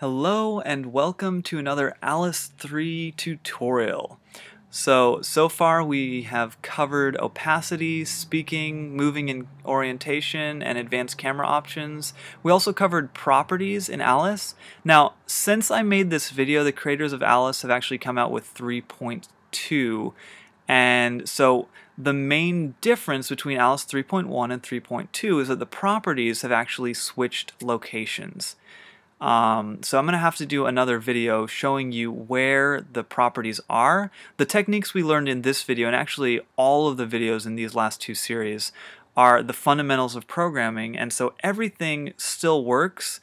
Hello and welcome to another Alice 3 tutorial. So, so far we have covered opacity, speaking, moving in orientation, and advanced camera options. We also covered properties in Alice. Now, since I made this video, the creators of Alice have actually come out with 3.2, and so the main difference between Alice 3.1 and 3.2 is that the properties have actually switched locations. Um, so I'm going to have to do another video showing you where the properties are. The techniques we learned in this video, and actually all of the videos in these last two series, are the fundamentals of programming, and so everything still works.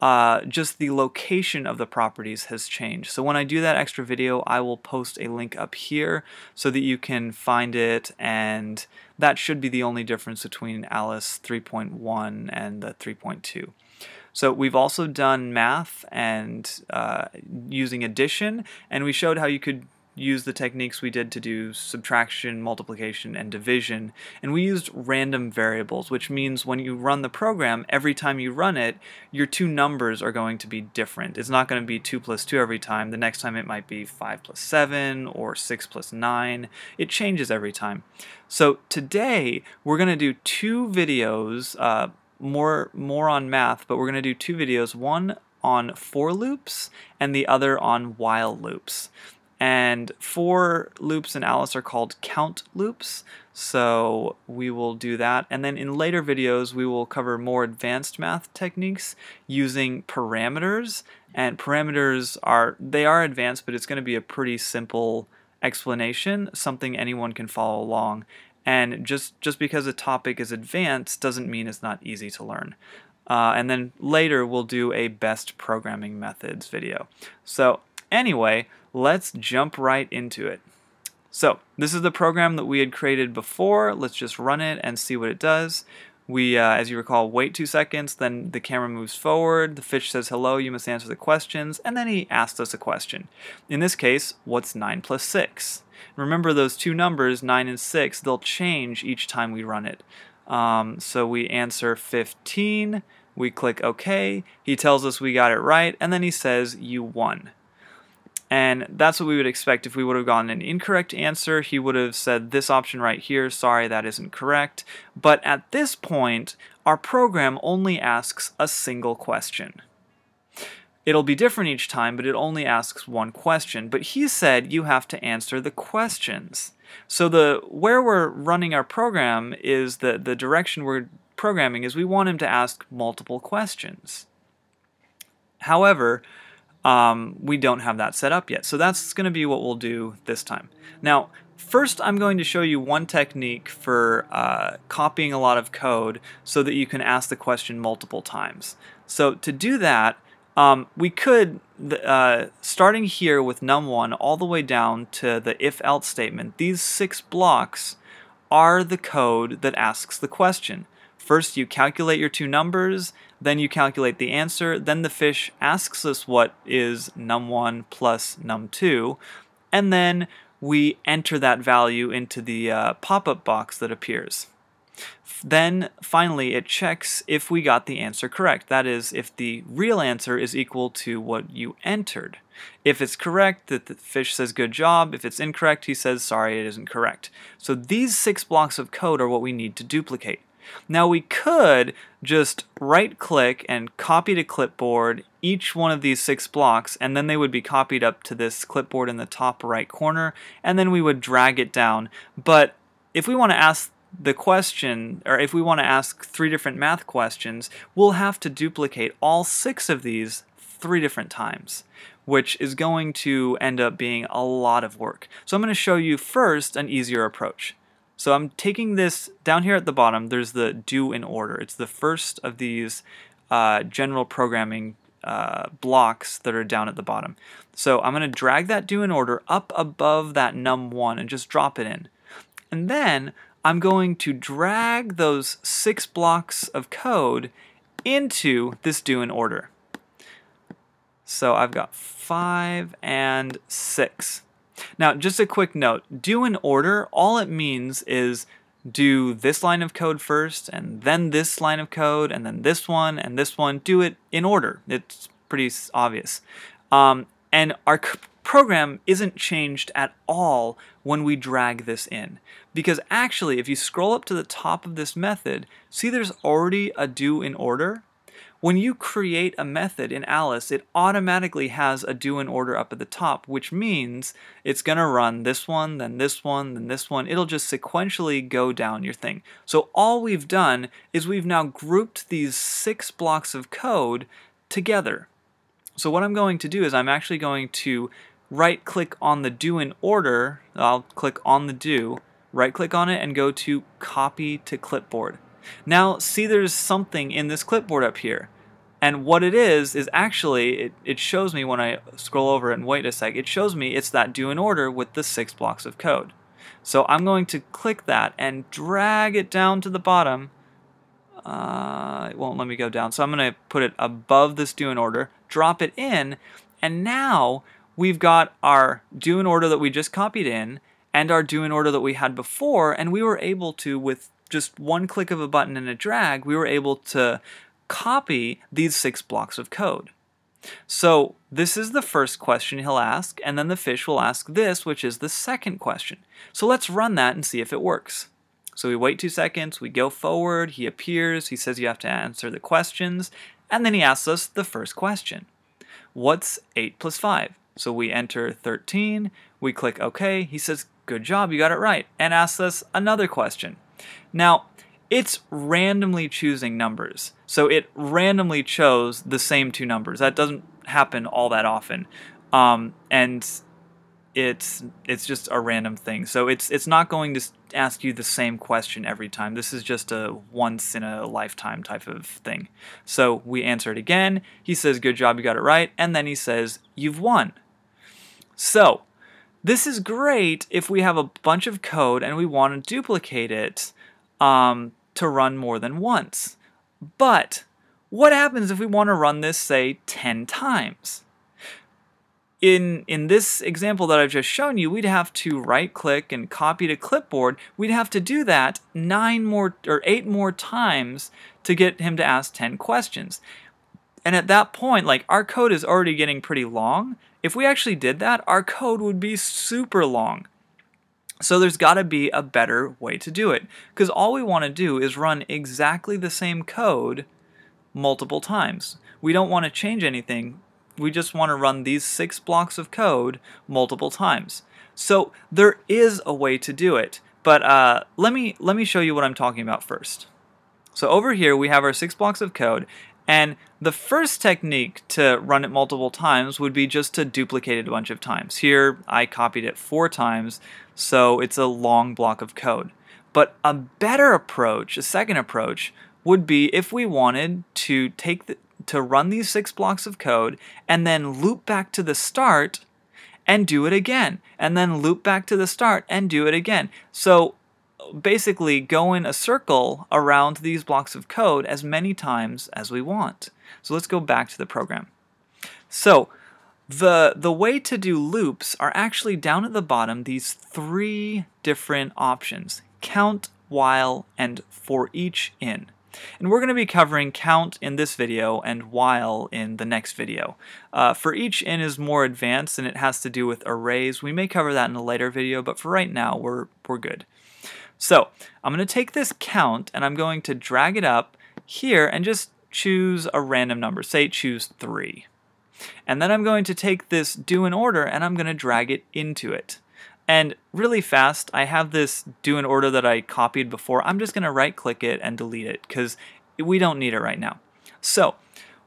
Uh, just the location of the properties has changed. So when I do that extra video, I will post a link up here so that you can find it, and that should be the only difference between Alice 3.1 and the 3.2. So we've also done math and uh, using addition, and we showed how you could use the techniques we did to do subtraction, multiplication, and division. And we used random variables, which means when you run the program, every time you run it, your two numbers are going to be different. It's not going to be 2 plus 2 every time. The next time it might be 5 plus 7 or 6 plus 9. It changes every time. So today, we're going to do two videos, uh, more more on math, but we're going to do two videos, one on for loops and the other on while loops. And for loops in Alice are called count loops, so we will do that. And then in later videos, we will cover more advanced math techniques using parameters. And parameters are, they are advanced, but it's going to be a pretty simple explanation, something anyone can follow along. And just, just because a topic is advanced doesn't mean it's not easy to learn. Uh, and then later we'll do a best programming methods video. So anyway, let's jump right into it. So this is the program that we had created before. Let's just run it and see what it does. We, uh, as you recall, wait two seconds, then the camera moves forward, the fish says hello, you must answer the questions, and then he asks us a question. In this case, what's 9 plus 6? Remember those two numbers, 9 and 6, they'll change each time we run it. Um, so we answer 15, we click OK, he tells us we got it right, and then he says you won. And that's what we would expect if we would have gotten an incorrect answer. He would have said this option right here, sorry, that isn't correct. But at this point, our program only asks a single question. It'll be different each time, but it only asks one question. But he said you have to answer the questions. So the where we're running our program is the, the direction we're programming is we want him to ask multiple questions. However, um, we don't have that set up yet. So that's going to be what we'll do this time. Now, first I'm going to show you one technique for uh, copying a lot of code so that you can ask the question multiple times. So to do that, um, we could, uh, starting here with num1 all the way down to the if-else statement, these six blocks are the code that asks the question. First you calculate your two numbers, then you calculate the answer, then the fish asks us what is num1 plus num2, and then we enter that value into the uh, pop-up box that appears. Then finally it checks if we got the answer correct. That is, if the real answer is equal to what you entered. If it's correct, the fish says good job. If it's incorrect, he says sorry, it isn't correct. So these six blocks of code are what we need to duplicate. Now we could just right click and copy to clipboard each one of these six blocks and then they would be copied up to this clipboard in the top right corner and then we would drag it down. But if we want to ask the question, or if we want to ask three different math questions, we'll have to duplicate all six of these three different times, which is going to end up being a lot of work. So I'm going to show you first an easier approach. So I'm taking this down here at the bottom, there's the do in order. It's the first of these uh, general programming uh, blocks that are down at the bottom. So I'm going to drag that do in order up above that num1 and just drop it in. And then I'm going to drag those six blocks of code into this do in order. So I've got five and six. Now, just a quick note, do in order, all it means is do this line of code first, and then this line of code, and then this one, and this one. Do it in order. It's pretty obvious. Um, and our program isn't changed at all when we drag this in. Because actually, if you scroll up to the top of this method, see there's already a do in order? When you create a method in Alice, it automatically has a do in order up at the top, which means it's going to run this one, then this one, then this one. It'll just sequentially go down your thing. So all we've done is we've now grouped these six blocks of code together. So what I'm going to do is I'm actually going to right click on the do in order. I'll click on the do, right click on it and go to copy to clipboard. Now see there's something in this clipboard up here. And what it is, is actually, it, it shows me when I scroll over and wait a sec, it shows me it's that do in order with the six blocks of code. So I'm going to click that and drag it down to the bottom. Uh, it won't let me go down. So I'm going to put it above this do in order, drop it in, and now we've got our do in order that we just copied in and our do in order that we had before, and we were able to, with just one click of a button and a drag, we were able to copy these six blocks of code. So this is the first question he'll ask, and then the fish will ask this, which is the second question. So let's run that and see if it works. So we wait two seconds, we go forward, he appears, he says you have to answer the questions, and then he asks us the first question. What's 8 plus 5? So we enter 13, we click OK, he says, good job, you got it right, and asks us another question. Now, it's randomly choosing numbers. So it randomly chose the same two numbers. That doesn't happen all that often. Um, and it's it's just a random thing. So it's it's not going to ask you the same question every time. This is just a once in a lifetime type of thing. So we answer it again. He says, "Good job, you got it right," and then he says, "You've won." So this is great if we have a bunch of code and we want to duplicate it um, to run more than once. But what happens if we want to run this, say, 10 times? In, in this example that I've just shown you, we'd have to right click and copy to clipboard. We'd have to do that nine more or eight more times to get him to ask 10 questions. And at that point, like our code is already getting pretty long. If we actually did that, our code would be super long. So there's got to be a better way to do it. Because all we want to do is run exactly the same code multiple times. We don't want to change anything. We just want to run these six blocks of code multiple times. So there is a way to do it. But uh, let me let me show you what I'm talking about first. So over here we have our six blocks of code and the first technique to run it multiple times would be just to duplicate it a bunch of times. Here I copied it four times so it's a long block of code. But a better approach, a second approach, would be if we wanted to take the, to run these six blocks of code and then loop back to the start and do it again, and then loop back to the start and do it again. So basically go in a circle around these blocks of code as many times as we want. So let's go back to the program. So the, the way to do loops are actually down at the bottom these three different options, count, while, and for each in. And we're going to be covering count in this video and while in the next video. Uh, for each in is more advanced and it has to do with arrays. We may cover that in a later video, but for right now we're, we're good. So I'm going to take this count and I'm going to drag it up here and just choose a random number. Say choose 3. And then I'm going to take this do in order and I'm going to drag it into it. And really fast, I have this do in order that I copied before. I'm just going to right click it and delete it because we don't need it right now. So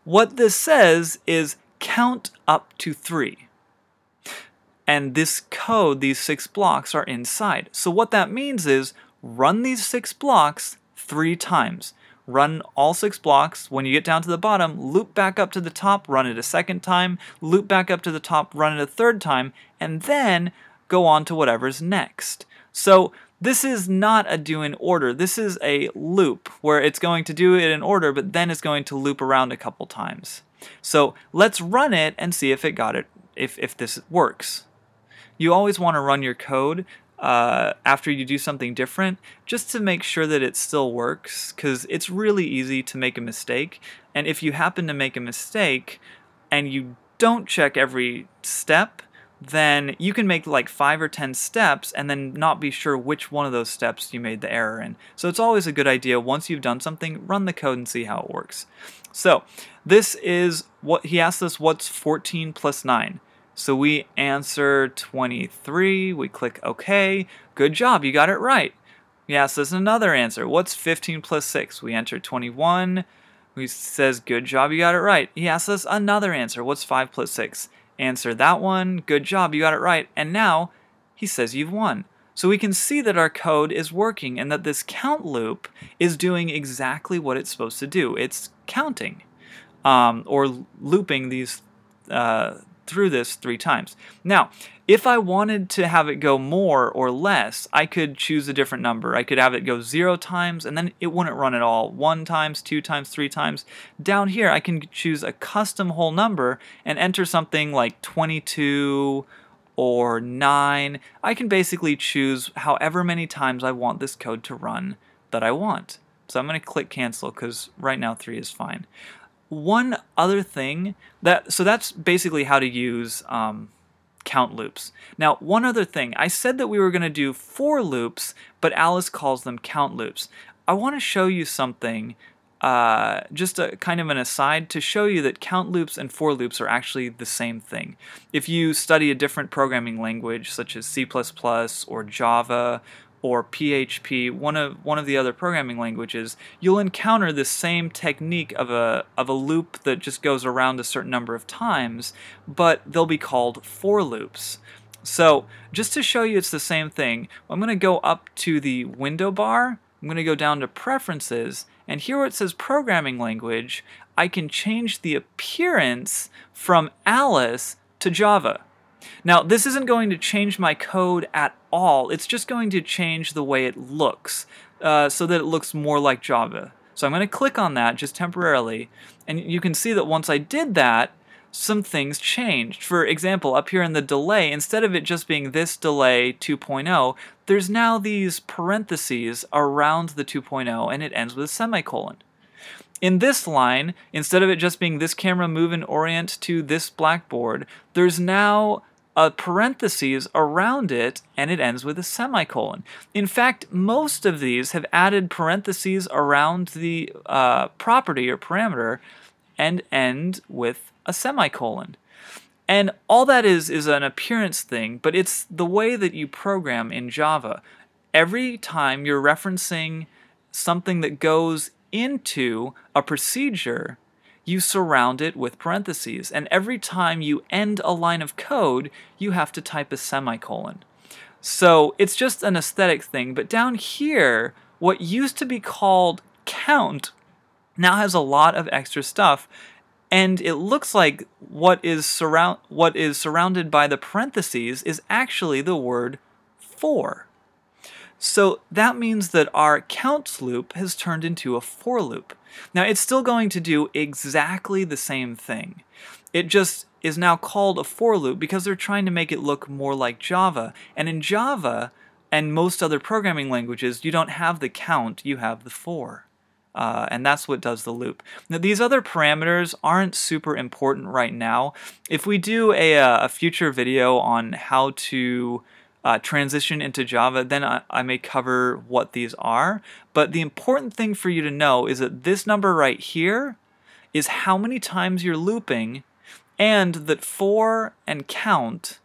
what this says is count up to three. And this code, these six blocks are inside. So what that means is run these six blocks three times run all six blocks. When you get down to the bottom, loop back up to the top, run it a second time, loop back up to the top, run it a third time, and then go on to whatever's next. So this is not a do in order. This is a loop where it's going to do it in order, but then it's going to loop around a couple times. So let's run it and see if it got it, if, if this works. You always want to run your code uh, after you do something different just to make sure that it still works because it's really easy to make a mistake and if you happen to make a mistake and you don't check every step, then you can make like five or ten steps and then not be sure which one of those steps you made the error in. So it's always a good idea once you've done something, run the code and see how it works. So this is what he asked us what's 14 plus 9. So we answer 23, we click OK. Good job, you got it right. Asks us another answer. What's 15 plus 6? We enter 21. He says, good job, you got it right. He asks us another answer. What's 5 plus 6? Answer that one. Good job, you got it right. And now he says you've won. So we can see that our code is working and that this count loop is doing exactly what it's supposed to do. It's counting um, or looping these uh, through this three times. Now, if I wanted to have it go more or less, I could choose a different number. I could have it go zero times and then it wouldn't run at all. One times, two times, three times. Down here, I can choose a custom whole number and enter something like 22 or 9. I can basically choose however many times I want this code to run that I want. So I'm going to click cancel because right now 3 is fine one other thing that so that's basically how to use um, count loops. Now, one other thing, I said that we were going to do for loops, but Alice calls them count loops. I want to show you something, uh, just a kind of an aside, to show you that count loops and for loops are actually the same thing. If you study a different programming language, such as C++ or Java or PHP, one of one of the other programming languages, you'll encounter this same technique of a of a loop that just goes around a certain number of times, but they'll be called for loops. So, just to show you it's the same thing, I'm going to go up to the window bar, I'm going to go down to preferences, and here where it says programming language, I can change the appearance from Alice to Java. Now, this isn't going to change my code at all. It's just going to change the way it looks uh, so that it looks more like Java. So I'm going to click on that just temporarily, and you can see that once I did that, some things changed. For example, up here in the delay, instead of it just being this delay 2.0, there's now these parentheses around the 2.0 and it ends with a semicolon. In this line, instead of it just being this camera move and orient to this blackboard, there's now a parentheses around it and it ends with a semicolon. In fact, most of these have added parentheses around the uh, property or parameter and end with a semicolon. And all that is is an appearance thing, but it's the way that you program in Java. Every time you're referencing something that goes into a procedure, you surround it with parentheses. And every time you end a line of code, you have to type a semicolon. So it's just an aesthetic thing. But down here, what used to be called count now has a lot of extra stuff. And it looks like what is surround what is surrounded by the parentheses is actually the word for. So that means that our counts loop has turned into a for loop. Now it's still going to do exactly the same thing. It just is now called a for loop because they're trying to make it look more like Java. And in Java and most other programming languages, you don't have the count, you have the for. Uh, and that's what does the loop. Now, these other parameters aren't super important right now. If we do a, uh, a future video on how to uh, transition into Java, then I, I, may cover what these are. But the important thing for you to know is that this number right here is how many times you're looping, and that for and count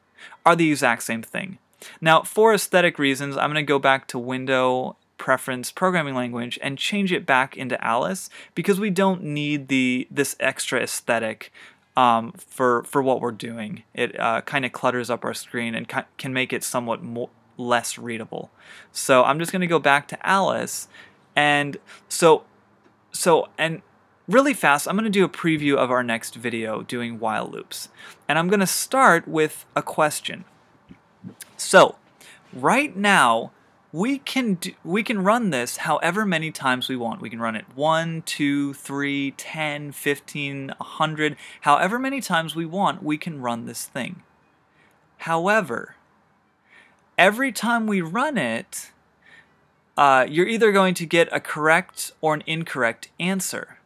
are the exact same thing. Now, for aesthetic reasons, I'm going to go back to Window preference programming language and change it back into Alice because we don't need the this extra aesthetic um, for for what we're doing. It uh, kind of clutters up our screen and can make it somewhat more, less readable. So I'm just going to go back to Alice, and so so and really fast. I'm going to do a preview of our next video doing while loops, and I'm going to start with a question. So right now we can do, we can run this however many times we want. We can run it 1, 2, 3, 10, 15, 100, however many times we want, we can run this thing. However, every time we run it, uh, you're either going to get a correct or an incorrect answer.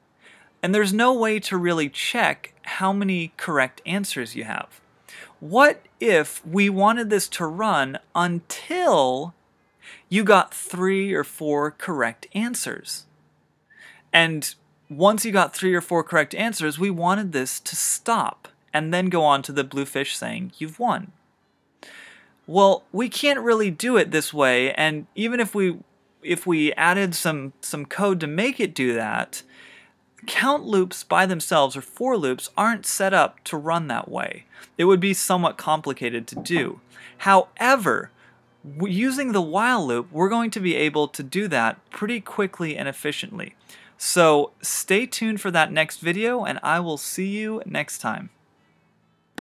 and there's no way to really check how many correct answers you have. What if we wanted this to run until you got three or four correct answers? And once you got three or four correct answers, we wanted this to stop and then go on to the blue fish saying, You've won. Well, we can't really do it this way, and even if we if we added some some code to make it do that, count loops by themselves or for loops aren't set up to run that way. It would be somewhat complicated to do. However, using the while loop, we're going to be able to do that pretty quickly and efficiently. So stay tuned for that next video and I will see you next time.